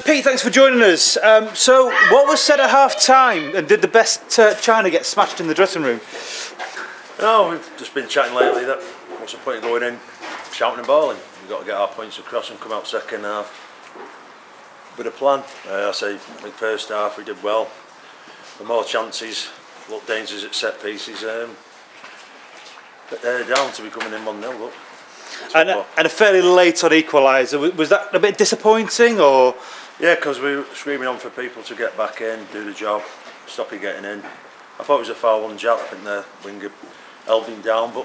Pete, thanks for joining us. Um, so, what was said at half time, and did the best uh, China get smashed in the dressing room? No, we've just been chatting lately that what's the point of going in, shouting and bawling? We've got to get our points across and come out second half with a plan. Uh, I say, I think first half we did well. The more chances, looked dangers at set pieces. Um, but they're down to be coming in 1 0. Look. And, a- and a fairly late on equaliser. Was that a bit disappointing, or Yeah, because we were screaming on for people to get back in, do the job, stop you getting in. I thought it was a foul on Jack. I think the winger held him down, but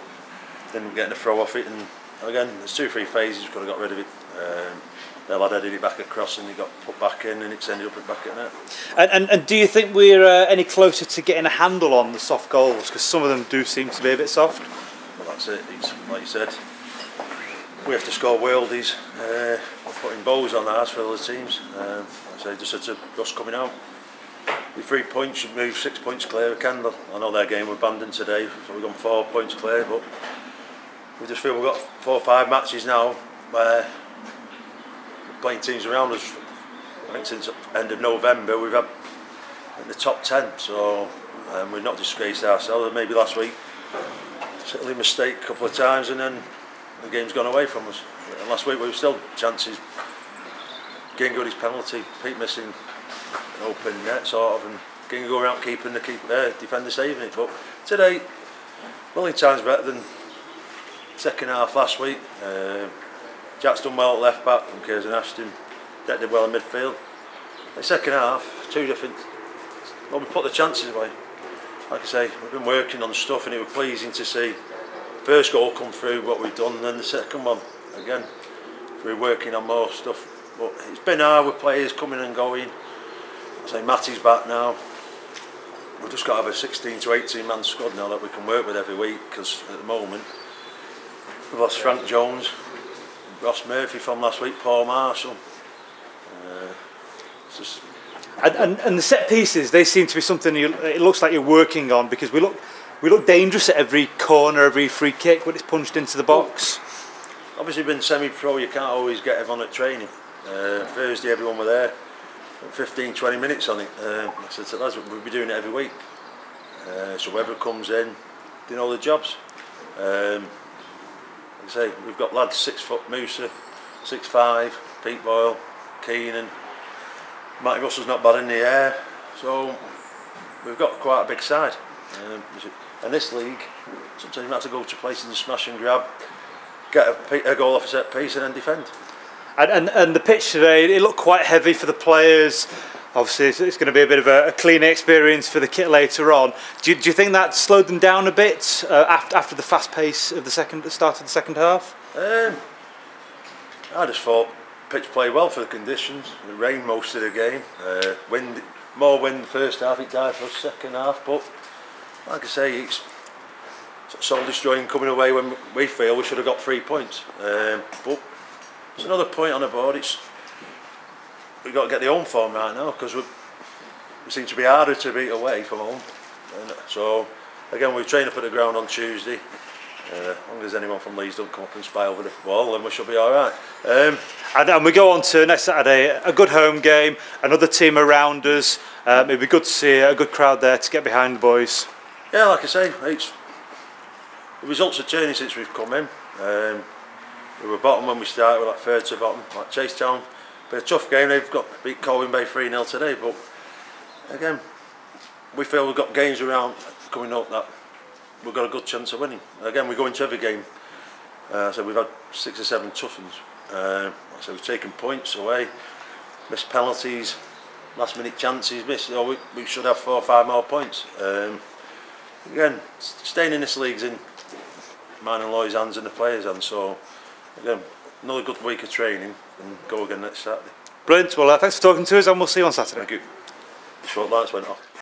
didn't get a throw off it. And again, there's two, three phases. Could have got to get rid of it. Um, the lad headed it back across, and he got put back in, and it's ended up back at net. and, and, and do you think we're uh, any closer to getting a handle on the soft goals? Because some of them do seem to be a bit soft. But that's it. It's like you said. we have to score worldies. Uh, we're putting balls on the for other teams. Um, so just had to us coming out. With three points, should move six points clear of Kendall. I know their game were abandoned today, so we've gone four points clear, but we just feel we've got four or five matches now where we're playing teams around us. I think since end of November we've had in the top 10, so um, we've not disgraced ourselves. Maybe last week, certainly mistake a couple of times and then the game's gone away from us. Last week we were still chances. Gingody's penalty, Pete missing open net sort of, and Gingo out keeping the keep, uh, defender saving it. But today, only times better than second half last week. Uh, Jack's done well at left back from Curzon Ashton. That did well in midfield. The second half, two different. Well, we put the chances away like I say, we've been working on stuff and it was pleasing to see first goal come through what we've done and then the second one again we're working on more stuff. But it's been hard with players coming and going. I say Matty's back now. We've just got to have a 16 to 18 man squad now that we can work with every week because at the moment we've lost Frank Jones Ross Murphy from last week Paul Marshall. Uh, just And, and, and the set pieces, they seem to be something you, it looks like you're working on because we look we look dangerous at every corner, every free kick when it's punched into the box. Obviously, being semi-pro, you can't always get everyone at training. Uh, Thursday, everyone were there, 15, 20 minutes on it. Uh, I said to lads, we'll be doing it every week. Uh, so whoever comes in, they know the jobs. Um, like I say, we've got lads six foot Musa, six five, Pete Boyle, Keenan. Matty Russell's not bad in the air, so we've got quite a big side. Um, and this league, sometimes you have to go to places and smash and grab, get a, a goal off a set piece and then defend. And, and, and the pitch today, it looked quite heavy for the players. Obviously, it's, it's going to be a bit of a, a cleaner experience for the kit later on. Do you, do you think that slowed them down a bit uh, after, after the fast pace of the second the start of the second half? Um, I just thought pitch played well for the conditions. It rained most of the game. Uh, wind, more wind first half, it died for the second half. But like I say, it's soul destroying coming away when we feel we should have got three points. Um, but it's another point on the board. It's we've got to get the home form right now because we seem to be harder to beat away from home. And so again, we train up at the ground on Tuesday. Uh, as long as anyone from Leeds don't come up and spy over the wall, then we should be all right. Um, And, and we go on to next Saturday, a good home game, another team around us. Um, it'd be good to see a good crowd there to get behind the boys. Yeah, like I say, it's the results are changing since we've come in. Um, we were bottom when we started, were like third to bottom, like Chase Town. But a tough game, they've got beat Colwyn Bay 3 0 today, but again, we feel we've got games around coming up that we've got a good chance of winning. Again, we go into every game, uh, so we've had six or seven tough ones. Um, uh, so we've taken points away, missed penalties, last minute chances missed. You know, we, we should have four or five more points. Um, again, staying in this league's in mine and Lloyd's hands and the players' hands. So, again, another good week of training and go again next Saturday. Brilliant. Well, uh, thanks for talking to us and we'll see you on Saturday. Thank you. Short lights went off.